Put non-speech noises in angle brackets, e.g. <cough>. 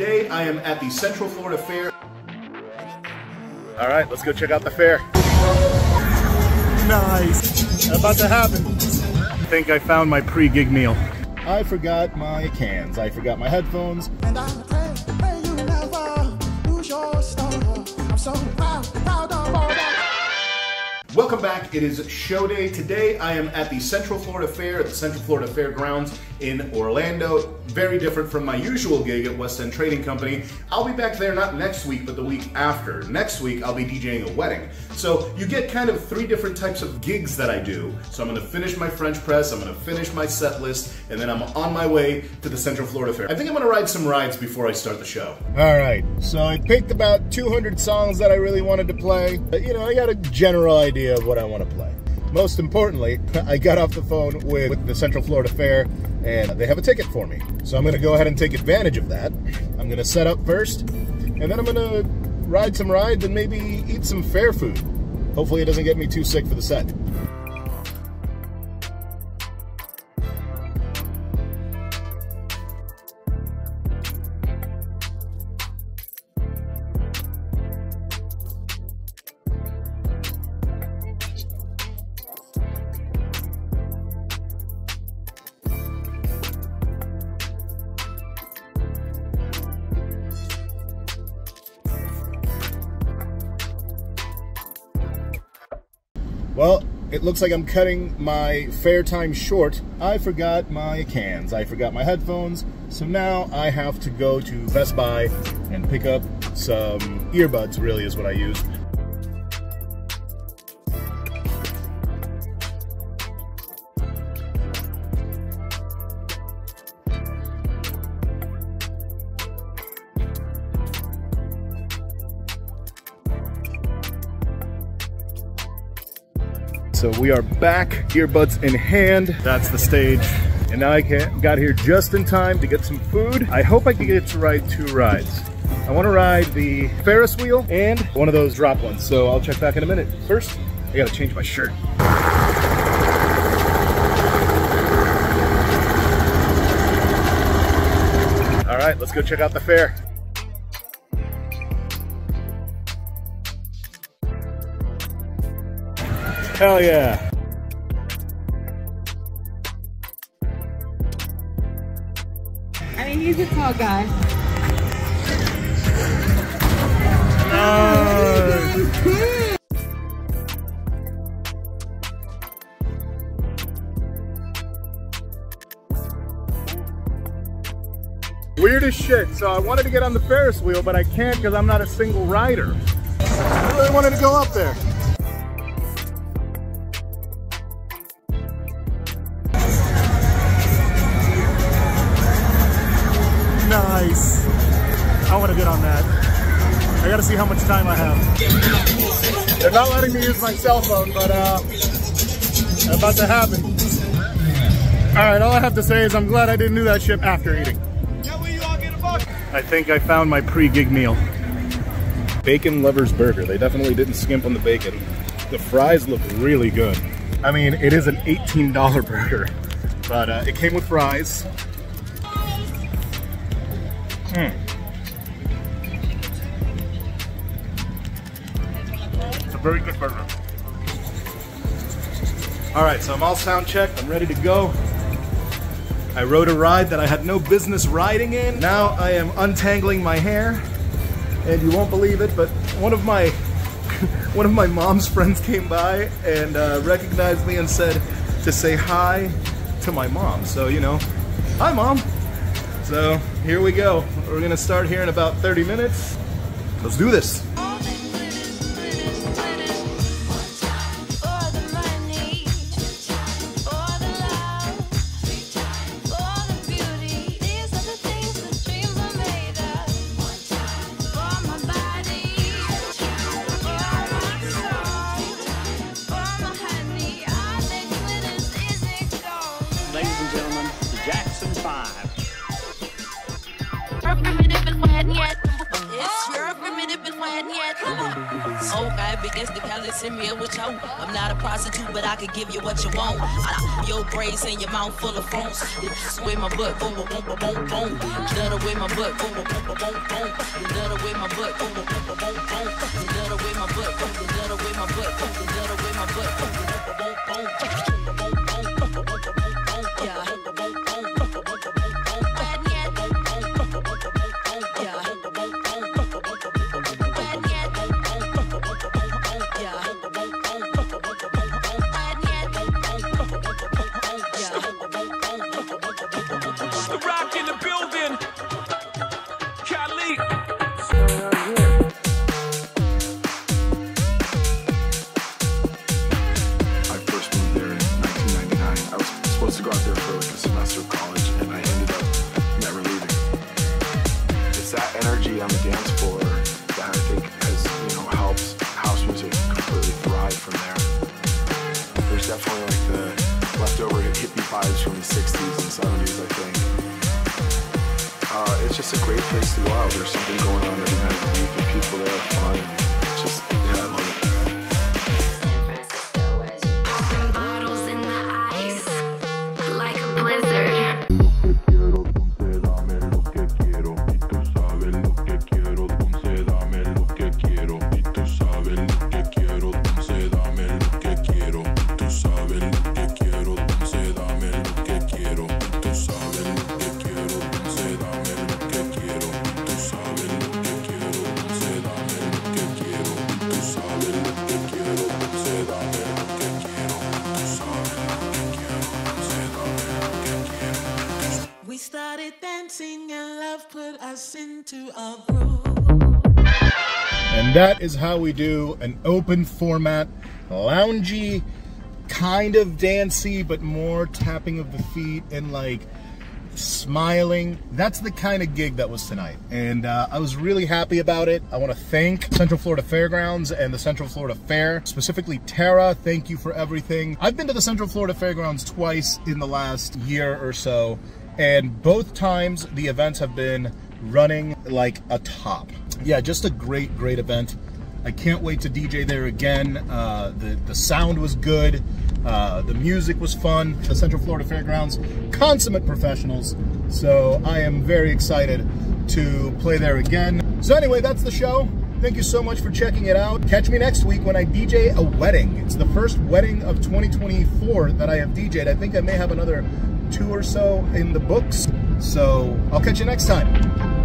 Today I am at the Central Florida Fair. All right, let's go check out the fair. Nice. About to happen. I think I found my pre-gig meal. I forgot my cans. I forgot my headphones. And I pray, pray you never lose your style. I'm so proud, proud of all that. Welcome back. It is show day. Today I am at the Central Florida Fair at the Central Florida Fairgrounds in Orlando. Very different from my usual gig at West End Trading Company. I'll be back there not next week, but the week after. Next week I'll be DJing a wedding. So you get kind of three different types of gigs that I do. So I'm to finish my French press, I'm to finish my set list, and then I'm on my way to the Central Florida Fair. I think I'm to ride some rides before I start the show. All right. So I picked about 200 songs that I really wanted to play. But, you know, I got a general idea of what I want to play. Most importantly, <laughs> I got off the phone with, the Central Florida Fair and they have a ticket for me. So I'm going to go ahead and take advantage of that. I'm going to set up first and then I'm going to ride some rides and maybe eat some fair food. Hopefully it doesn't get me too sick for the set. Well, it looks like I'm cutting my fair time short. I forgot my cans, I forgot my headphones, so now I have to go to Best Buy and pick up some earbuds, really is what I use. So we are back, earbuds in hand. That's the stage. And now I got here just in time to get some food. I hope I can get to ride two rides. I want to ride the Ferris wheel and one of those drop ones. So I'll check back in a minute. First, I gotta change my shirt. All right, let's go check out the fair. Hell yeah. I mean, he's a tall guy. <laughs> Weird as shit. So I wanted to get on the Ferris wheel, but I can't because I'm not a single rider. I really wanted to go up there. Want to get on that. I gotta see how much time I have. They're not letting me use my cell phone, but uh, about to happen. All right, all I have to say is I'm glad I didn't do that shit after eating. I think I found my pre-gig meal. Bacon Lovers Burger. They definitely didn't skimp on the bacon. The fries look really good. I mean, it is an $18 burger, but uh, it came with fries. Mm. It's a very good burger. All right, so I'm all sound checked. I'm ready to go. I rode a ride that I had no business riding in. Now I am untangling my hair, and you won't believe it, but one of my <laughs> one of my mom's friends came by and uh, recognized me and said to say hi to my mom. So you know, hi mom. So here we go. We're gonna start here in about 30 minutes. Let's do this. Five. Okay, biggest the palace send me with you. I'm not a prostitute, but I can give you what you want. Ah, Your braids and your mouth full of phones. Sway my butt, boom, boom, boom, boom, boom. Love the my butt, boom, boom, boom, boom, boom. Love the my butt, boom, boom, boom, boom, boom. Love the my butt, boom, love the my butt, boom, the way my butt, boom, boom, boom, boom, definitely like the leftover hippie vibes from the 60s and 70s, I think. Uh, it's just a great place to go out. There's something going on every night. The people there are fun. And that is how we do an open format, loungy, kind of dancey, but more tapping of the feet and like smiling. That's the kind of gig that was tonight. And uh, I was really happy about it. I want to thank Central Florida Fairgrounds and the Central Florida Fair, specifically Tara. Thank you for everything. I've been to the Central Florida Fairgrounds twice in the last year or so, and both times the events have been running like a top. Yeah, just a great, great event. I can't wait to DJ there again. Uh, the the sound was good. Uh, the music was fun. The Central Florida Fairgrounds, consummate professionals. So I am very excited to play there again. So anyway, that's the show. Thank you so much for checking it out. Catch me next week when I DJ a wedding. It's the first wedding of 2024 that I have DJed. I think I may have another two or so in the books. So I'll catch you next time.